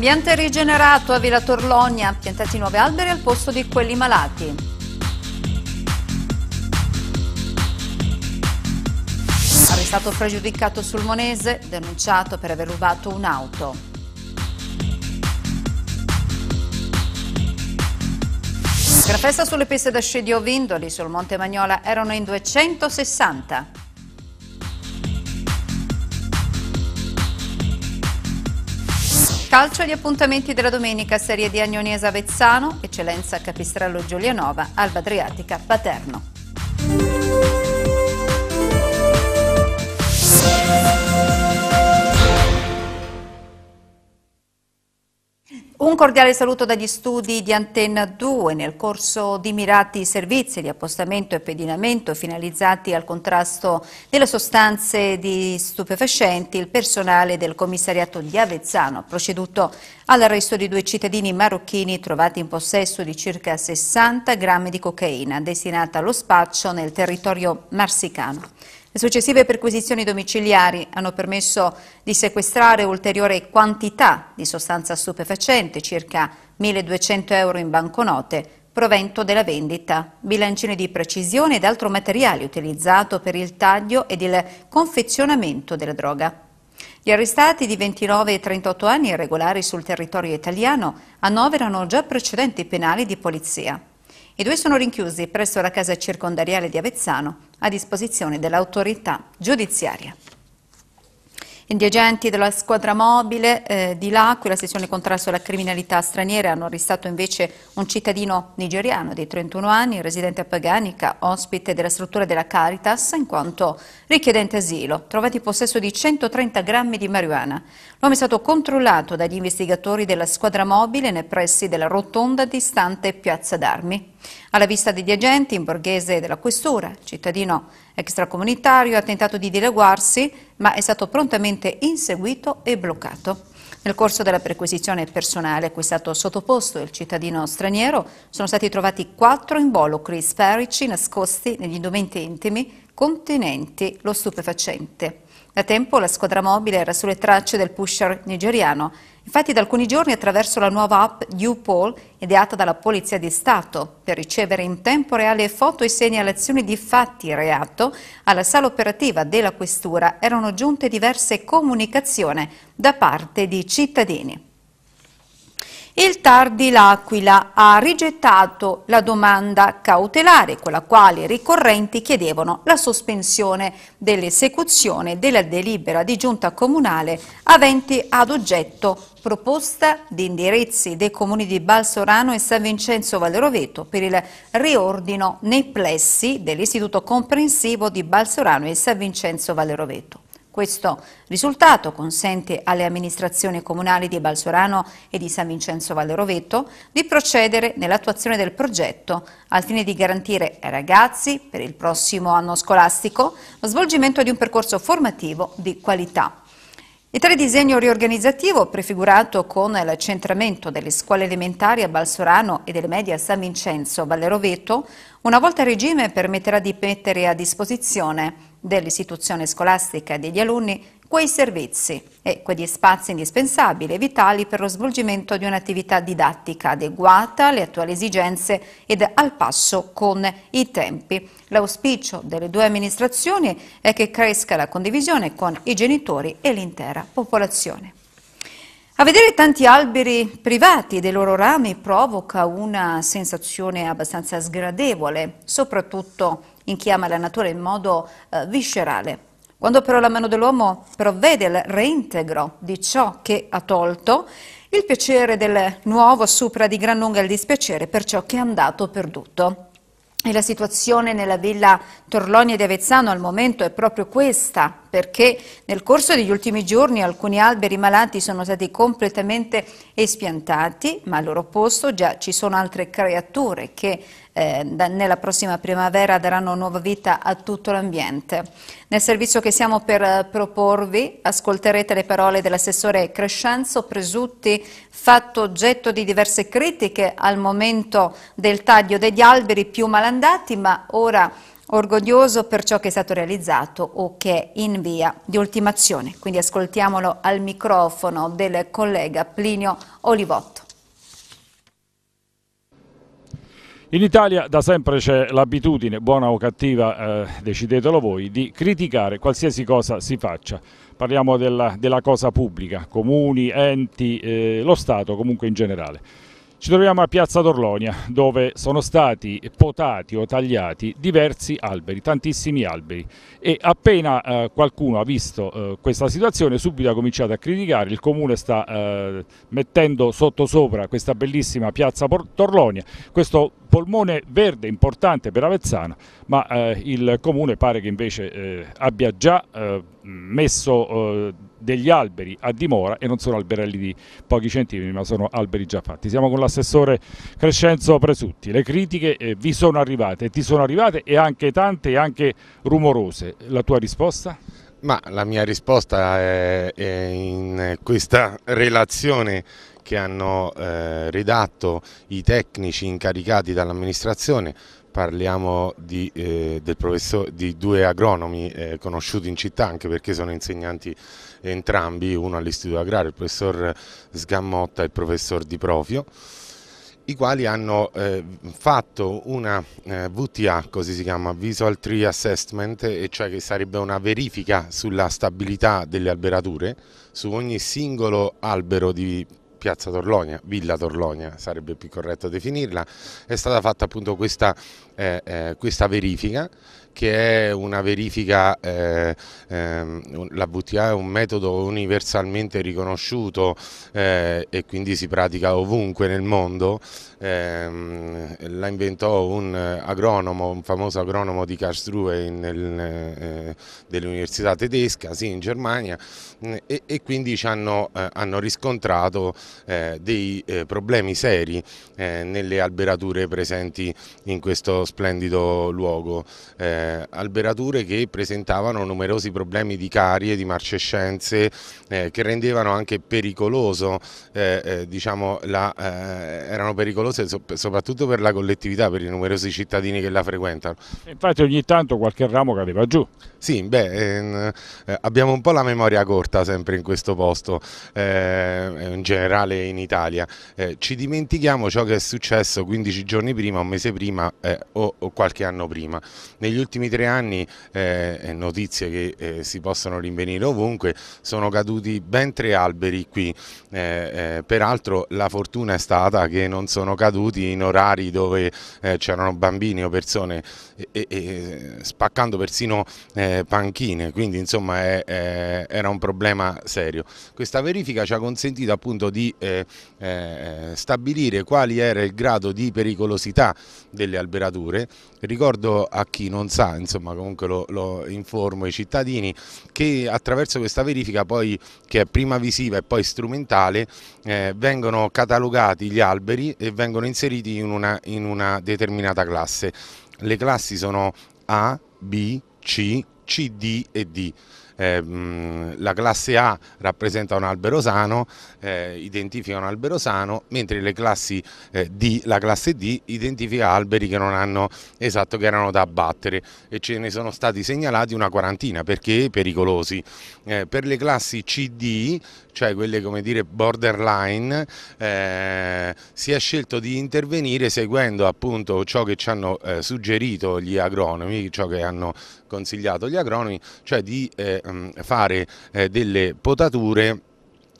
Ambiente rigenerato a Villa Torlonia, piantati nuovi alberi al posto di quelli malati. Arrestato pregiudicato sul Monese, denunciato per aver rubato un'auto. La festa sulle piste da scedio Vindoli sul Monte Magnola erano in 260. Calcio gli appuntamenti della domenica, Serie di Agnonese Avezzano, Eccellenza Capistrello Giulianova, Alba Adriatica Paterno. Un cordiale saluto dagli studi di Antenna 2 nel corso di mirati servizi di appostamento e pedinamento finalizzati al contrasto delle sostanze di stupefacenti. Il personale del commissariato di Avezzano ha proceduto all'arresto di due cittadini marocchini trovati in possesso di circa 60 grammi di cocaina destinata allo spaccio nel territorio marsicano. Le successive perquisizioni domiciliari hanno permesso di sequestrare ulteriore quantità di sostanza stupefacente, circa 1.200 euro in banconote, provento della vendita, bilancini di precisione ed altro materiale utilizzato per il taglio ed il confezionamento della droga. Gli arrestati di 29 e 38 anni irregolari sul territorio italiano annoverano già precedenti penali di polizia. I due sono rinchiusi presso la casa circondariale di Avezzano a disposizione dell'autorità giudiziaria. Gli agenti della squadra mobile eh, di L'Aquila, sezione contrasto alla criminalità straniera, hanno arrestato invece un cittadino nigeriano di 31 anni, residente a Paganica, ospite della struttura della Caritas, in quanto richiedente asilo, trovato in possesso di 130 grammi di marijuana. L'uomo è stato controllato dagli investigatori della squadra mobile nei pressi della rotonda distante Piazza d'Armi. Alla vista degli agenti, in borghese della questura, cittadino extracomunitario ha tentato di dileguarsi, ma è stato prontamente inseguito e bloccato. Nel corso della perquisizione personale a cui è stato sottoposto il cittadino straniero sono stati trovati quattro involucri sferici nascosti negli indumenti intimi contenenti lo stupefacente. Da tempo la squadra mobile era sulle tracce del pusher nigeriano. Infatti da alcuni giorni attraverso la nuova app UPOL, ideata dalla Polizia di Stato, per ricevere in tempo reale foto e segnalazioni di fatti reato, alla sala operativa della Questura erano giunte diverse comunicazioni da parte di cittadini. Il TAR di L'Aquila ha rigettato la domanda cautelare con la quale i ricorrenti chiedevano la sospensione dell'esecuzione della delibera di giunta comunale aventi ad oggetto proposta di indirizzi dei comuni di Balsorano e San Vincenzo Valleroveto per il riordino nei plessi dell'Istituto Comprensivo di Balsorano e San Vincenzo Valleroveto. Questo risultato consente alle amministrazioni comunali di Balsorano e di San Vincenzo Valle Roveto di procedere nell'attuazione del progetto al fine di garantire ai ragazzi per il prossimo anno scolastico lo svolgimento di un percorso formativo di qualità. Il tale disegno riorganizzativo, prefigurato con l'accentramento delle scuole elementari a Balsorano e delle medie a San Vincenzo Valle Roveto, una volta a regime permetterà di mettere a disposizione dell'istituzione scolastica e degli alunni quei servizi e quegli spazi indispensabili e vitali per lo svolgimento di un'attività didattica adeguata alle attuali esigenze ed al passo con i tempi. L'auspicio delle due amministrazioni è che cresca la condivisione con i genitori e l'intera popolazione. A vedere tanti alberi privati dei loro rami provoca una sensazione abbastanza sgradevole, soprattutto in chi ama la natura in modo eh, viscerale. Quando però la mano dell'uomo provvede al reintegro di ciò che ha tolto, il piacere del nuovo supera di gran lunga il dispiacere per ciò che è andato perduto. E la situazione nella villa Torlonia di Avezzano al momento è proprio questa, perché nel corso degli ultimi giorni alcuni alberi malati sono stati completamente espiantati, ma al loro posto già ci sono altre creature che eh, nella prossima primavera daranno nuova vita a tutto l'ambiente. Nel servizio che siamo per eh, proporvi ascolterete le parole dell'assessore Crescenzo Presutti, fatto oggetto di diverse critiche al momento del taglio degli alberi più malandati, ma ora orgoglioso per ciò che è stato realizzato o che è in via di ultimazione. Quindi ascoltiamolo al microfono del collega Plinio Olivotto. In Italia da sempre c'è l'abitudine, buona o cattiva, eh, decidetelo voi, di criticare qualsiasi cosa si faccia. Parliamo della, della cosa pubblica, comuni, enti, eh, lo Stato comunque in generale. Ci troviamo a Piazza d'Orlonia dove sono stati potati o tagliati diversi alberi, tantissimi alberi. E appena eh, qualcuno ha visto eh, questa situazione subito ha cominciato a criticare, il comune sta eh, mettendo sotto sopra questa bellissima Piazza d'Orlonia, questo polmone verde importante per Avezzano ma eh, il comune pare che invece eh, abbia già eh, messo degli alberi a dimora e non sono alberelli di pochi centimetri ma sono alberi già fatti. Siamo con l'assessore Crescenzo Presutti, le critiche eh, vi sono arrivate, ti sono arrivate e anche tante e anche rumorose. La tua risposta? Ma la mia risposta è, è in questa relazione che hanno eh, redatto i tecnici incaricati dall'amministrazione parliamo di, eh, di, due agronomi eh, conosciuti in città anche perché sono insegnanti entrambi, uno all'Istituto Agrario, il professor Sgammotta e il professor Di Profio, i quali hanno eh, fatto una eh, VTA, così si chiama, Visual Tree Assessment, e cioè che sarebbe una verifica sulla stabilità delle alberature su ogni singolo albero di Piazza Torlonia, Villa Torlonia sarebbe più corretto definirla, è stata fatta appunto questa, eh, eh, questa verifica che è una verifica, eh, ehm, la VTA è un metodo universalmente riconosciuto eh, e quindi si pratica ovunque nel mondo, ehm, la inventò un agronomo, un famoso agronomo di Karlsruhe eh, dell'università tedesca, sì, in Germania, e, e quindi hanno, eh, hanno riscontrato eh, dei eh, problemi seri nelle alberature presenti in questo splendido luogo. Eh, eh, alberature che presentavano numerosi problemi di carie, di marcescenze eh, che rendevano anche pericoloso, eh, eh diciamo la, eh, erano pericolose soprattutto per la collettività, per i numerosi cittadini che la frequentano. Infatti ogni tanto qualche ramo cadeva giù. Sì, beh, abbiamo un po' la memoria corta sempre in questo posto, in generale in Italia. ci dimentichiamo ciò che è successo 15 giorni prima, un mese prima o, o qualche anno prima. Negli ultimi tre anni, eh, notizie che eh, si possono rinvenire ovunque, sono caduti ben tre alberi qui, eh, eh peraltro la fortuna è stata che non sono caduti in orari dove eh, c'erano bambini o persone e, e, spaccando persino eh, panchine, quindi insomma è, è, era un problema serio. Questa verifica ci ha consentito appunto di stabilire quali era il grado di pericolosità delle alberature, ricordo a chi non sa insomma comunque lo, lo, informo i cittadini che attraverso questa verifica poi che è prima visiva e poi strumentale eh, vengono catalogati gli alberi e vengono inseriti in una, in una determinata classe. Le classi sono A, B, C, C, D e D eh, la classe A rappresenta un albero sano, eh, identifica un albero sano, mentre le classi eh, D, la classe D identifica alberi che non hanno esatto che erano da abbattere e ce ne sono stati segnalati una quarantina perché pericolosi. Eh, per le classi CD, cioè quelle come dire borderline, eh, si è scelto di intervenire seguendo appunto ciò che ci hanno eh, suggerito gli agronomi, ciò che hanno consigliato gli agronomi, cioè di eh, mm, fare eh, delle potature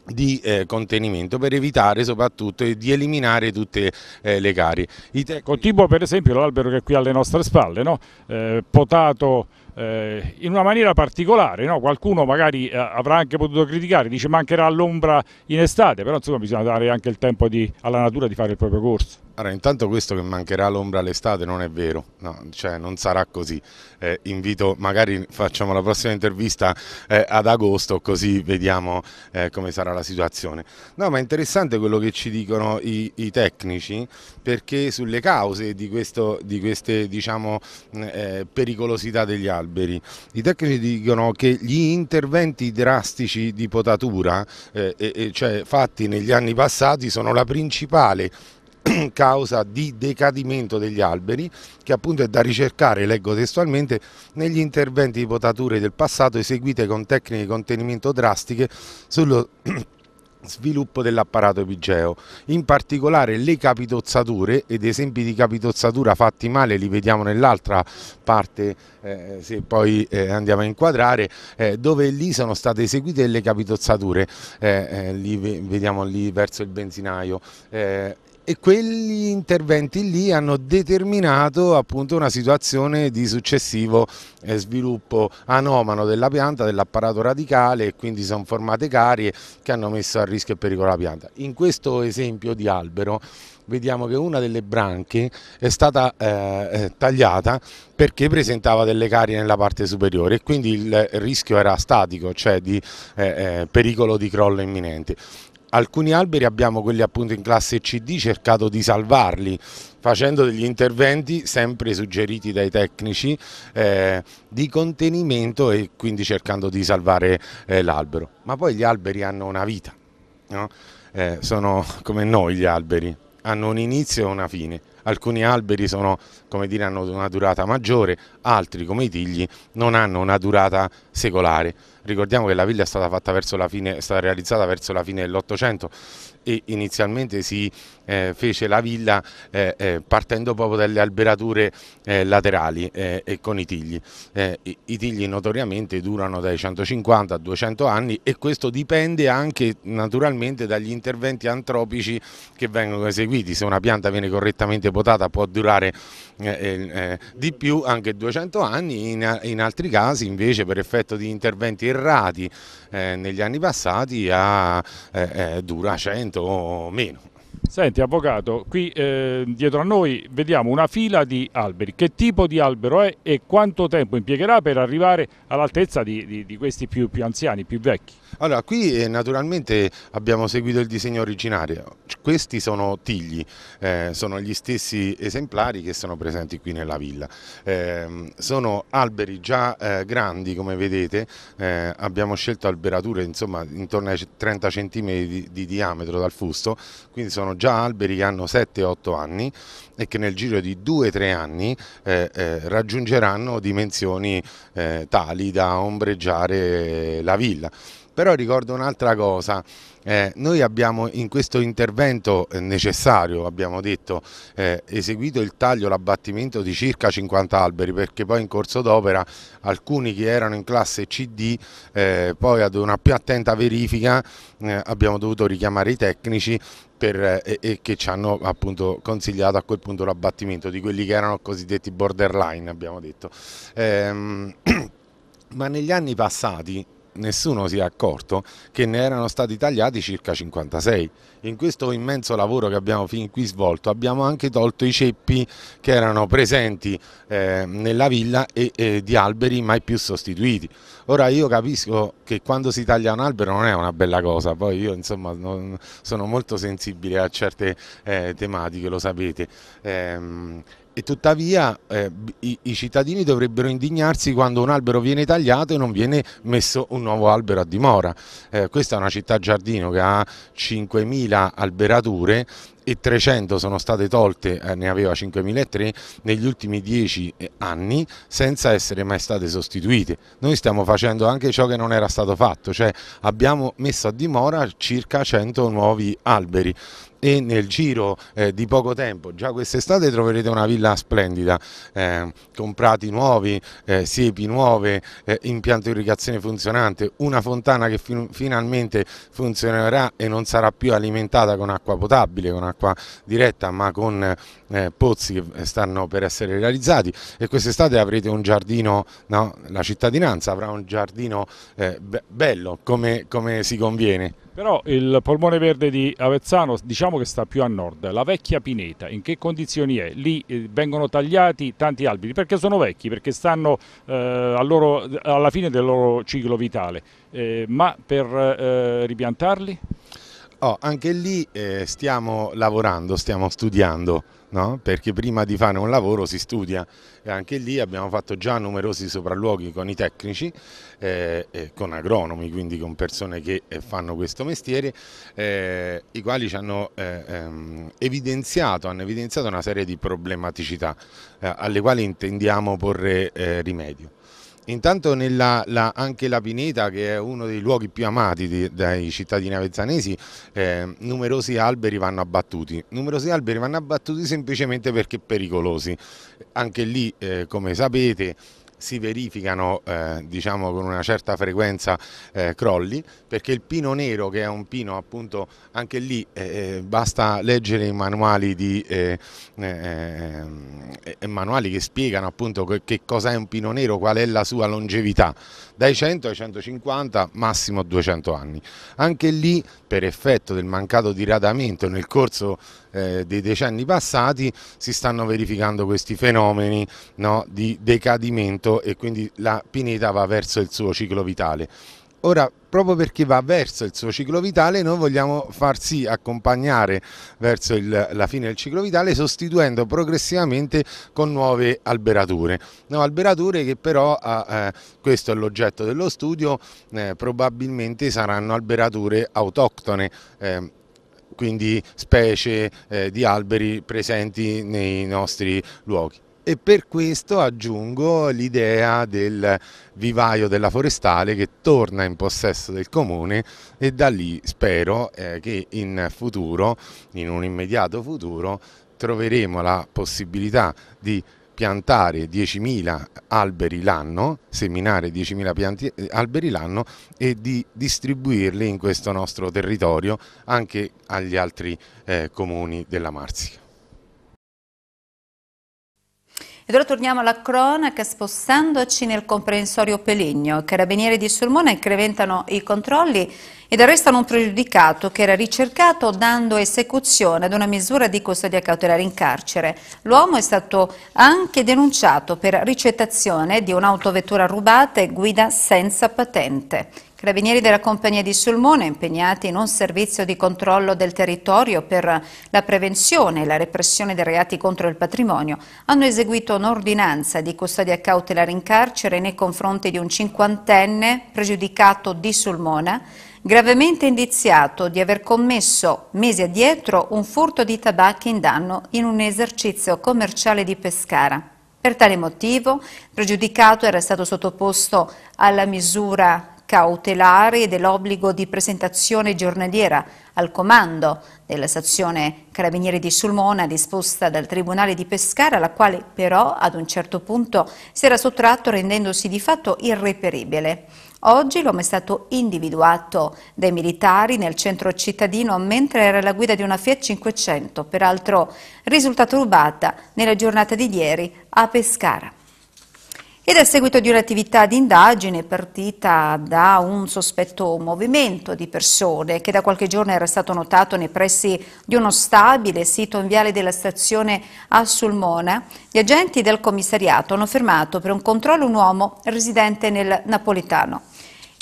di eh, contenimento per evitare soprattutto di eliminare tutte eh, le carie. Ecco, tipo per esempio l'albero che è qui alle nostre spalle, no? eh, potato eh, in una maniera particolare, no? qualcuno magari eh, avrà anche potuto criticare, dice mancherà l'ombra in estate, però insomma bisogna dare anche il tempo di, alla natura di fare il proprio corso. Allora, intanto questo che mancherà l'ombra l'estate non è vero, no, cioè non sarà così. Eh, invito, magari facciamo la prossima intervista eh, ad agosto così vediamo eh, come sarà la situazione. No, ma è interessante quello che ci dicono i, i tecnici perché sulle cause di, questo, di queste diciamo, eh, pericolosità degli alberi. I tecnici dicono che gli interventi drastici di potatura, eh, cioè fatti negli anni passati, sono la principale causa di decadimento degli alberi che appunto è da ricercare, leggo testualmente, negli interventi di potature del passato eseguite con tecniche di contenimento drastiche sullo sviluppo dell'apparato epigeo, in particolare le capitozzature ed esempi di capitozzatura fatti male li vediamo nell'altra parte eh, se poi eh, andiamo a inquadrare eh, dove lì sono state eseguite le capitozzature, eh, eh, li vediamo lì verso il benzinaio. Eh, e quegli interventi lì hanno determinato appunto una situazione di successivo eh, sviluppo anomalo della pianta, dell'apparato radicale e quindi sono formate carie che hanno messo a rischio e pericolo la pianta. In questo esempio di albero vediamo che una delle branche è stata eh, eh tagliata perché presentava delle carie nella parte superiore e quindi il rischio era statico, cioè di eh, eh pericolo di crollo imminente alcuni alberi abbiamo quelli appunto in classe CD cercato di salvarli facendo degli interventi sempre suggeriti dai tecnici eh, di contenimento e quindi cercando di salvare eh, l'albero ma poi gli alberi hanno una vita no? eh, sono come noi gli alberi hanno un inizio e una fine alcuni alberi sono, dire, hanno una durata maggiore, altri come i tigli non hanno una durata secolare. Ricordiamo che la villa è stata, fine, è stata realizzata verso la fine dell'Ottocento e inizialmente si eh, fece la villa eh, eh, partendo proprio dalle alberature eh, laterali eh, e con i tigli. I, tigli notoriamente durano dai 150 a 200 anni e questo dipende anche naturalmente dagli interventi antropici che vengono eseguiti. Se una pianta viene correttamente potata può durare di più anche 200 anni, in, in, altri casi invece per effetto di interventi errati negli anni passati a, dura 100 100 o meno. Senti Avvocato, qui eh, dietro a noi vediamo una fila di alberi, che tipo di albero è e quanto tempo impiegherà per arrivare all'altezza di, di, di, questi più, più, anziani, più vecchi? Allora, qui eh, naturalmente abbiamo seguito il disegno originario, questi sono tigli, eh, sono gli stessi esemplari che sono presenti qui nella villa, eh, sono alberi già eh, grandi come vedete, eh, abbiamo scelto alberature insomma intorno ai 30 cm di, di diametro dal fusto, quindi sono già alberi che hanno 7-8 anni e che nel giro di 2-3 anni eh, raggiungeranno dimensioni tali da ombreggiare la villa. Però ricordo un'altra cosa, eh, noi abbiamo in questo intervento eh, necessario, abbiamo detto, eh, eseguito il taglio, l'abbattimento di circa 50 alberi perché poi in corso d'opera alcuni che erano in classe CD eh, poi ad una più attenta verifica eh, abbiamo dovuto richiamare i tecnici per, eh, e, che ci hanno appunto consigliato a quel punto l'abbattimento di quelli che erano cosiddetti borderline abbiamo detto. Ehm, ma negli anni passati nessuno si è accorto che ne erano stati tagliati circa 56. In questo immenso lavoro che abbiamo fin qui svolto abbiamo anche tolto i ceppi che erano presenti eh, nella villa e, e, di alberi mai più sostituiti. Ora io capisco che quando si taglia un albero non è una bella cosa, poi io insomma non, sono molto sensibile a certe eh, tematiche, lo sapete. Eh, e tuttavia eh, i, i, cittadini dovrebbero indignarsi quando un albero viene tagliato e non viene messo un nuovo albero a dimora. Eh, questa è una città giardino che ha 5.000 alberature e 300 sono state tolte, eh, ne aveva 5.003 negli ultimi 10 eh, anni senza essere mai state sostituite. Noi stiamo facendo anche ciò che non era stato fatto, cioè abbiamo messo a dimora circa 100 nuovi alberi e nel giro eh, di poco tempo, già quest'estate troverete una villa splendida, eh, con prati nuovi, eh, siepi nuove, eh, impianto irrigazione funzionante, una fontana che fin finalmente funzionerà e non sarà più alimentata con acqua potabile, con acqua diretta ma con eh, pozzi che stanno per essere realizzati e quest'estate avrete un giardino, no? la cittadinanza avrà un giardino eh, be bello come, come si conviene. Però il polmone verde di Avezzano diciamo che sta più a nord, la vecchia Pineta, in che condizioni è? Lì eh, vengono tagliati tanti alberi perché sono vecchi, perché stanno eh, loro, alla fine del loro ciclo vitale, eh, ma per eh, ripiantarli? Oh, anche lì eh, stiamo lavorando, stiamo studiando, no? perché prima di fare un lavoro si studia e anche lì abbiamo fatto già numerosi sopralluoghi con i tecnici, eh, eh, con agronomi, quindi con persone che eh, fanno questo mestiere, eh, i quali ci hanno eh, ehm, evidenziato, hanno evidenziato una serie di problematicità alle quali intendiamo porre rimedio. Intanto nella, la, anche la Pineta, che è uno dei luoghi più amati di, dai cittadini avezzanesi, eh, numerosi alberi vanno abbattuti. Numerosi alberi vanno abbattuti semplicemente perché pericolosi. Anche lì, eh, come sapete, si verificano eh, diciamo con una certa frequenza eh, crolli perché il pino nero che è un pino appunto anche lì eh, eh basta leggere i manuali, di, eh, eh, manuali che spiegano appunto che, che cos'è un pino nero, qual è la sua longevità. Dai 100 ai 150 massimo 200 anni. Anche lì per effetto del mancato diradamento nel corso eh, dei decenni passati si stanno verificando questi fenomeni no, di decadimento e quindi la pineta va verso il suo ciclo vitale. Ora, proprio perché va verso il suo ciclo vitale, noi vogliamo far sì accompagnare verso il, la fine del ciclo vitale sostituendo progressivamente con nuove alberature. Nuove alberature che però, eh, questo è l'oggetto dello studio, eh, probabilmente saranno alberature autoctone. Eh, quindi specie eh, di alberi presenti nei nostri luoghi e per questo aggiungo l'idea del vivaio della forestale che torna in possesso del comune e da lì spero eh, che in futuro, in un immediato futuro, troveremo la possibilità di piantare 10.000 alberi l'anno, seminare 10.000 eh, alberi l'anno e di distribuirli in questo nostro territorio anche agli altri eh, comuni della Marsica. Ed ora torniamo alla cronaca spostandoci nel comprensorio Peligno. Carabinieri di Sulmona incrementano i controlli ed arrestano un pregiudicato che era ricercato dando esecuzione ad una misura di custodia cautelare in carcere. L'uomo è stato anche denunciato per ricettazione di un'autovettura rubata e guida senza patente. Carabinieri della compagnia di Sulmone, impegnati in un servizio di controllo del territorio per la prevenzione e la repressione dei reati contro il patrimonio, hanno eseguito un'ordinanza di custodia cautelare in carcere nei confronti di un cinquantenne pregiudicato di Sulmona gravemente indiziato di aver commesso mesi addietro un furto di tabacchi in danno in un esercizio commerciale di Pescara. Per tale motivo il pregiudicato era stato sottoposto alla misura cautelare e dell'obbligo di presentazione giornaliera al comando della stazione Carabinieri di Sulmona disposta dal Tribunale di Pescara, la quale però ad un certo punto si era sottratto rendendosi di fatto irreperibile. Oggi l'uomo è stato individuato dai militari nel centro cittadino mentre era alla guida di una Fiat 500, peraltro risultato rubata nella giornata di ieri a Pescara. Ed a seguito di un'attività di indagine partita da un sospetto movimento di persone che da qualche giorno era stato notato nei pressi di uno stabile sito in viale della stazione a Sulmona, gli agenti del commissariato hanno fermato per un controllo un uomo residente nel Napolitano.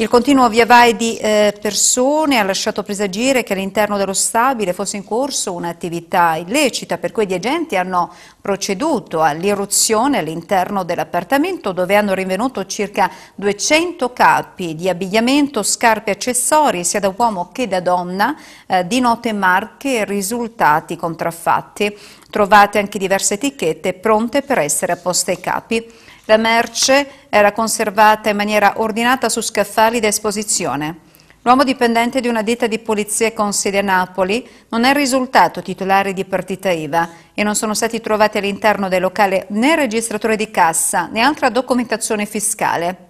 Il continuo via vai di eh, persone ha lasciato presagire che all'interno dello stabile fosse in corso un'attività illecita, per cui gli agenti hanno proceduto all'irruzione all'interno dell'appartamento dove hanno rinvenuto circa 200 capi di abbigliamento, scarpe e accessori sia da uomo che da donna eh, di note marche e risultati contraffatti. Trovate anche diverse etichette pronte per essere apposte ai capi. La merce era conservata in maniera ordinata su scaffali da esposizione. L'uomo dipendente di una ditta di polizia con sede a Napoli non è risultato titolare di partita IVA e non sono stati trovati all'interno del locale né registratore di cassa né altra documentazione fiscale.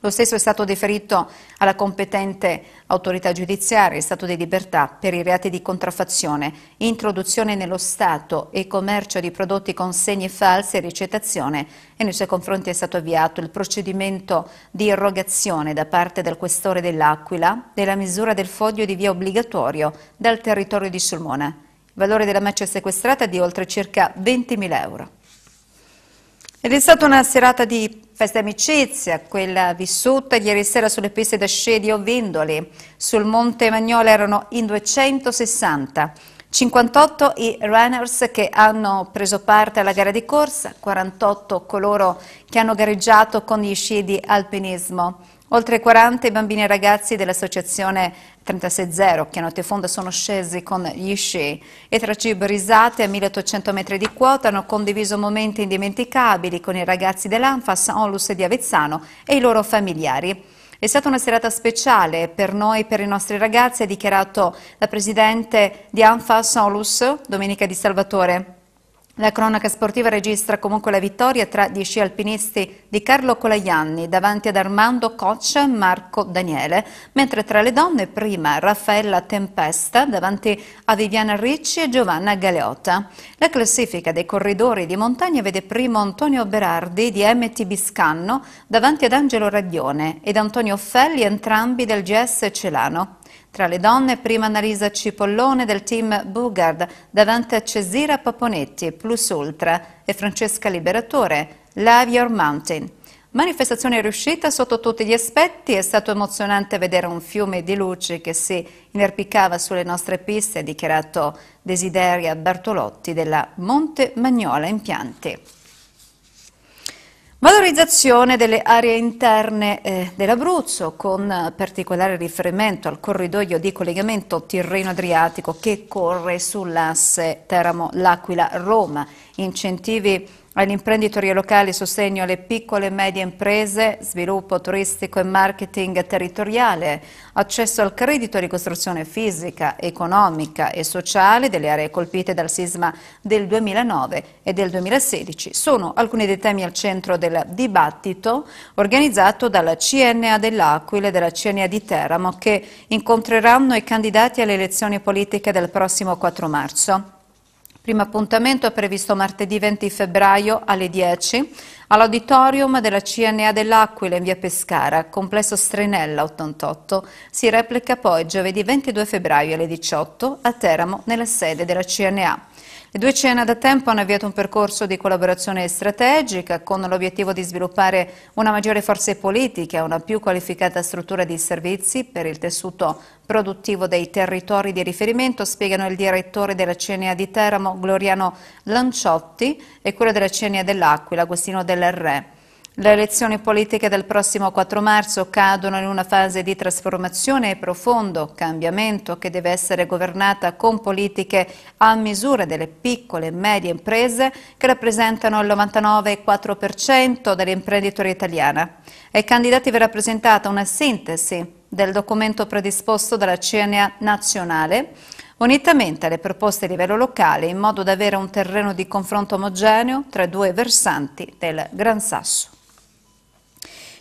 Lo stesso è stato deferito alla competente autorità giudiziaria in stato di libertà per i reati di contraffazione, introduzione nello Stato e commercio di prodotti con segni falsi e ricettazione e nei suoi confronti è stato avviato il procedimento di irrogazione da parte del questore dell'Aquila della misura del foglio di via obbligatorio dal territorio di Sulmona. Il valore della merce sequestrata è di oltre circa 20.000 euro. Ed è stata una serata di Festa amicizia, quella vissuta ieri sera sulle piste da sci o Vindoli. Sul Monte Magnola erano in 260. 58 i runners che hanno preso parte alla gara di corsa, 48 coloro che hanno gareggiato con gli sci di alpinismo. Oltre 40 i bambini e ragazzi dell'associazione 360 che a Notefonda sono scesi con gli sci e tra cibo e risate a 1800 metri di quota hanno condiviso momenti indimenticabili con i ragazzi dell'Anfas, Onlus di Avezzano e i loro familiari. È stata una serata speciale per noi, per i nostri ragazzi, ha dichiarato la presidente di Anfas, Onlus, Domenica Di Salvatore. La cronaca sportiva registra comunque la vittoria tra gli sci alpinisti di Carlo Colaianni davanti ad Armando Coach e Marco Daniele, mentre tra le donne prima Raffaella Tempesta davanti a Viviana Ricci e Giovanna Galeotta. La classifica dei corridori di montagna vede primo Antonio Berardi di MT Biscanno davanti ad Angelo Radione ed Antonio Felli entrambi del GS Celano. Tra le donne, prima Annalisa Cipollone del team Bugard, davanti a Cesira Paponetti, Plus Ultra, e Francesca Liberatore, Live Your Mountain. Manifestazione riuscita sotto tutti gli aspetti, è stato emozionante vedere un fiume di luci che si inerpicava sulle nostre piste, ha dichiarato Desideria Bartolotti della Monte Magnola Impianti. Valorizzazione delle aree interne eh, dell'Abruzzo con particolare riferimento al corridoio di collegamento Tirreno-Adriatico che corre sull'asse Teramo-L'Aquila-Roma, incentivi all'imprenditoria locale, sostegno alle piccole e medie imprese, sviluppo turistico e marketing territoriale, accesso al credito, ricostruzione fisica, economica e sociale delle aree colpite dal sisma del 2009 e del 2016 sono alcuni dei temi al centro del dibattito organizzato dalla CNA dell'Aquila e dalla CNA di Teramo che incontreranno i candidati alle elezioni politiche del prossimo 4 marzo. Primo appuntamento è previsto martedì 20 febbraio alle 10 all'auditorium della CNA dell'Aquila in via Pescara, complesso Strenella 88. Si replica poi giovedì 22 febbraio alle 18 a Teramo nella sede della CNA. Le due cene da tempo hanno avviato un percorso di collaborazione strategica con l'obiettivo di sviluppare una maggiore forza politica e una più qualificata struttura di servizi per il tessuto produttivo dei territori di riferimento, spiegano il direttore della CNA di Teramo, Gloriano Lanciotti, e quello della CNA dell'Aquila, Agostino del Re. Le elezioni politiche del prossimo 4 marzo cadono in una fase di trasformazione e profondo cambiamento che deve essere governata con politiche a misura delle piccole e medie imprese che rappresentano il 99,4% dell'imprenditoria italiana. Ai candidati verrà presentata una sintesi del documento predisposto dalla CNA nazionale unitamente alle proposte a livello locale in modo da avere un terreno di confronto omogeneo tra i due versanti del Gran Sasso.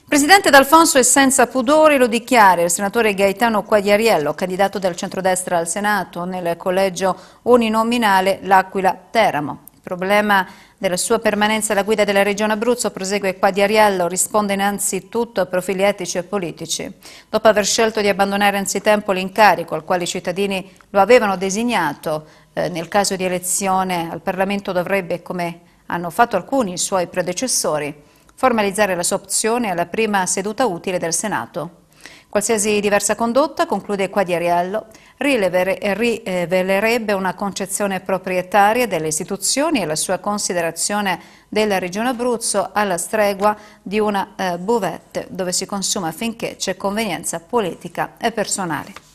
Presidente D'Alfonso è senza pudori, lo dichiara il senatore Gaetano Quagliariello, candidato del centrodestra al Senato nel collegio uninominale L'Aquila-Teramo. Il problema della sua permanenza alla guida della Regione Abruzzo, prosegue Quagliariello, risponde innanzitutto a profili etici e politici. Dopo aver scelto di abbandonare anzitempo l'incarico al quale i cittadini lo avevano designato, eh, nel caso di elezione al Parlamento dovrebbe, come hanno fatto alcuni suoi predecessori, formalizzare la sua opzione alla prima seduta utile del Senato. Qualsiasi diversa condotta, conclude Quagliariello, rivelerebbe una concezione proprietaria delle istituzioni e la sua considerazione della Regione Abruzzo alla stregua di una eh, buvette dove si consuma finché c'è convenienza politica e personale.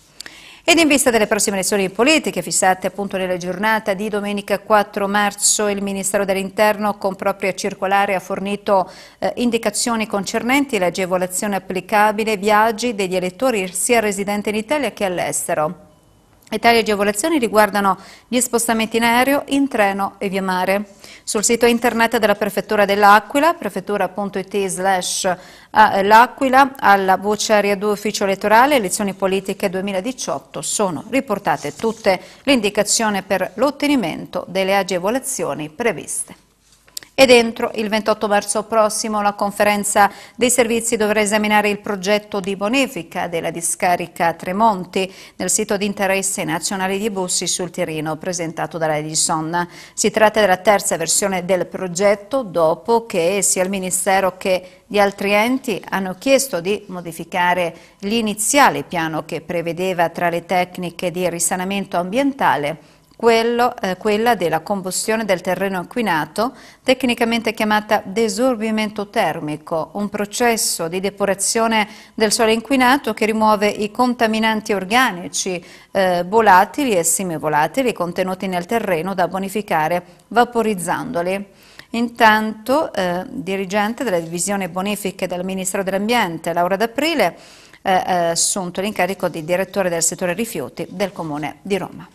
Ed in vista delle prossime elezioni politiche fissate appunto nella giornata di domenica 4 marzo, il Ministero dell'Interno con propria circolare ha fornito eh, indicazioni concernenti l'agevolazione applicabile ai viaggi degli elettori sia residenti in Italia che all'estero. E tali agevolazioni riguardano gli spostamenti in aereo, in treno e via mare. Sul sito internet della Prefettura dell'Aquila, prefettura.it slash l'Aquila, alla voce area 2 ufficio elettorale, elezioni politiche 2018, sono riportate tutte le indicazioni per l'ottenimento delle agevolazioni previste. E dentro il 28 marzo prossimo la conferenza dei servizi dovrà esaminare il progetto di bonifica della discarica Tremonti nel sito di interesse nazionale di Bussi sul Tirino presentato dalla Edison. Si tratta della terza versione del progetto dopo che sia il Ministero che gli altri enti hanno chiesto di modificare l'iniziale piano che prevedeva tra le tecniche di risanamento ambientale quello, eh, quella della combustione del terreno inquinato, tecnicamente chiamata desorbimento termico, un processo di depurazione del suolo inquinato che rimuove i contaminanti organici eh, volatili e semivolatili contenuti nel terreno da bonificare vaporizzandoli. Intanto, eh, dirigente della divisione bonifiche del Ministero dell'Ambiente, Laura D'Aprile, eh, ha assunto l'incarico di direttore del settore rifiuti del Comune di Roma.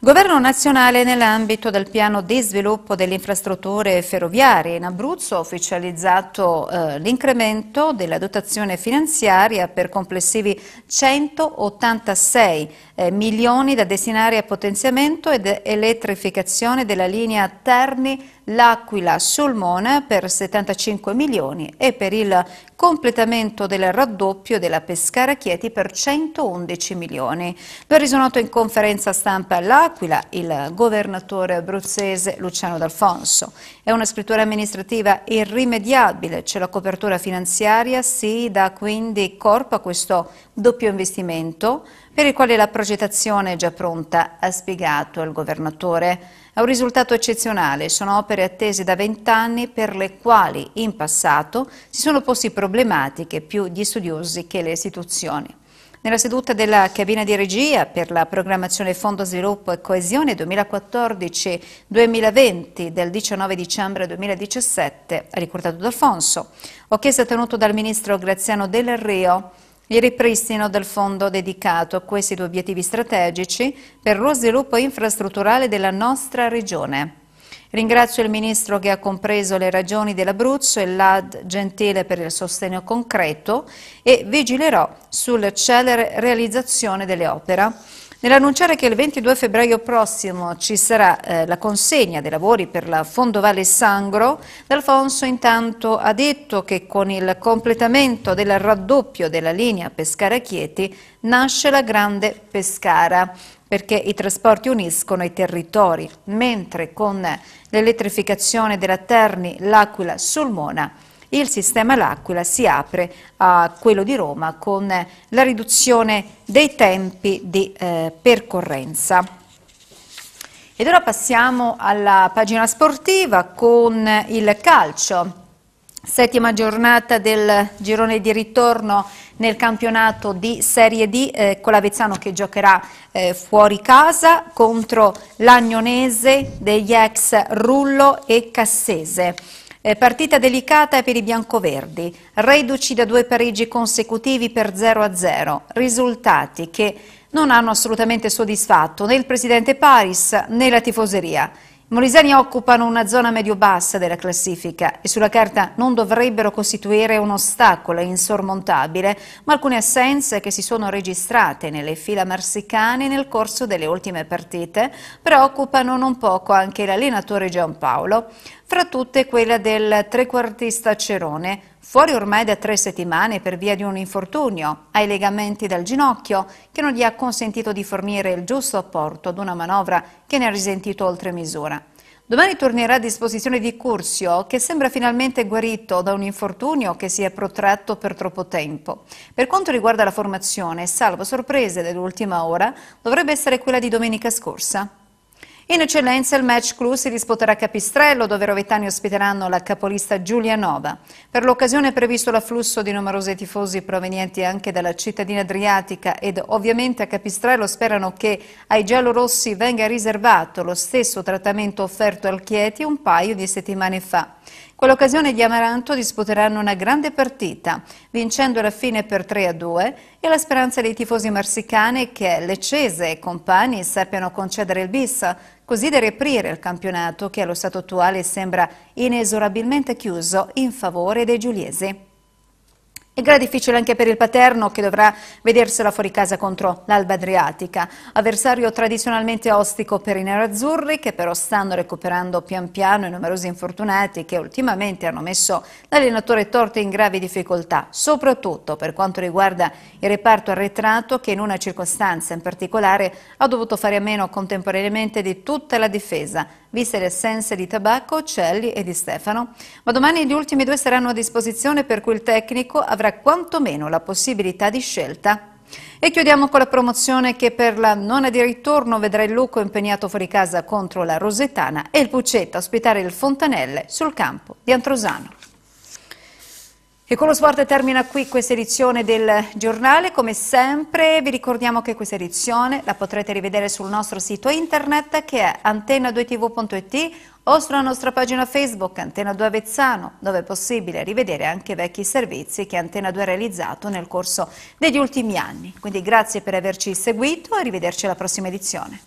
Governo nazionale nell'ambito del piano di sviluppo delle infrastrutture ferroviarie. In Abruzzo ha ufficializzato eh, l'incremento della dotazione finanziaria per complessivi 186 eh, milioni da destinare a potenziamento ed elettrificazione della linea Terni l'Aquila Sulmona per 75 milioni e per il completamento del raddoppio della Pescara Chieti per 111 milioni. Lo ha reso in conferenza stampa all'Aquila il governatore abruzzese Luciano D'Alfonso. È una scrittura amministrativa irrimediabile, c'è la copertura finanziaria, si dà quindi corpo a questo doppio investimento per il quale la progettazione è già pronta, ha spiegato il governatore. È un risultato eccezionale, sono opere attese da vent'anni per le quali in passato si sono posti problematiche più gli studiosi che le istituzioni. Nella seduta della cabina di regia per la programmazione Fondo Sviluppo e Coesione 2014-2020 del 19 dicembre 2017, ha ricordato D'Alfonso, ho chiesto tenuto dal ministro Graziano Del Rio il ripristino del fondo dedicato a questi due obiettivi strategici per lo sviluppo infrastrutturale della nostra regione. Ringrazio il Ministro che ha compreso le ragioni dell'Abruzzo e l'AD Gentile per il sostegno concreto e vigilerò sulla celere realizzazione delle opere. Nell'annunciare che il 22 febbraio prossimo ci sarà eh, la consegna dei lavori per la Fondovalle Sangro, D'Alfonso intanto ha detto che con il completamento del raddoppio della linea Pescara-Chieti nasce la Grande Pescara perché i trasporti uniscono i territori, mentre con l'elettrificazione della Terni, l'Aquila, Sulmona il sistema L'Aquila si apre a quello di Roma con la riduzione dei tempi di eh, percorrenza. Ed ora passiamo alla pagina sportiva con il calcio. Settima giornata del girone di ritorno nel campionato di Serie D eh, con l'Avezzano che giocherà eh, fuori casa contro l'Agnonese degli ex Rullo e Cassese. Eh, partita delicata per i biancoverdi, reduci da due pareggi consecutivi per 0-0, risultati che non hanno assolutamente soddisfatto né il presidente Paris né la tifoseria. Molisani occupano una zona medio-bassa della classifica e sulla carta non dovrebbero costituire un ostacolo insormontabile, ma alcune assenze che si sono registrate nelle fila marsicane nel corso delle ultime partite preoccupano non poco anche l'allenatore Giampaolo fra tutte quella del trequartista Cerone, fuori ormai da tre settimane per via di un infortunio ai legamenti del ginocchio che non gli ha consentito di fornire il giusto apporto ad una manovra che ne ha risentito oltre misura. Domani tornerà a disposizione di Cursio, che sembra finalmente guarito da un infortunio che si è protratto per troppo tempo. Per quanto riguarda la formazione, salvo sorprese dell'ultima ora, dovrebbe essere quella di domenica scorsa. In eccellenza il match clou si disputerà a Capistrello dove i rovetani ospiteranno la capolista Giulianova. Per l'occasione è previsto l'afflusso di numerosi tifosi provenienti anche dalla cittadina adriatica ed ovviamente a Capistrello sperano che ai giallorossi venga riservato lo stesso trattamento offerto al Chieti un paio di settimane fa. Quell'occasione gli Amaranto disputeranno una grande partita, vincendo alla fine per 3 a 2 e la speranza dei tifosi marsicani che Lecese e compagni sappiano concedere il bis, così da riaprire il campionato che allo stato attuale sembra inesorabilmente chiuso in favore dei giuliesi. E gara difficile anche per il Paterno che dovrà vedersela fuori casa contro l'Alba Adriatica, avversario tradizionalmente ostico per i nerazzurri che però stanno recuperando pian piano i numerosi infortunati che ultimamente hanno messo l'allenatore Torte in gravi difficoltà, soprattutto per quanto riguarda il reparto arretrato che in una circostanza in particolare ha dovuto fare a meno contemporaneamente di tutta la difesa, viste le assenze di Tabacco, Celli e di Stefano, ma domani gli ultimi due saranno a disposizione per cui il tecnico avrà quantomeno la possibilità di scelta. E chiudiamo con la promozione che per la nona di ritorno vedrà il Luco impegnato fuori casa contro la Rosetana e il Puccetta ospitare il Fontanelle sul campo di Antrosano. E con lo sport termina qui questa edizione del giornale. Come sempre vi ricordiamo che questa edizione la potrete rivedere sul nostro sito internet che è antenna2tv.it o sulla nostra pagina Facebook Antenna 2 Avezzano, dove è possibile rivedere anche vecchi servizi che Antenna 2 ha realizzato nel corso degli ultimi anni. Quindi grazie per averci seguito e arrivederci alla prossima edizione.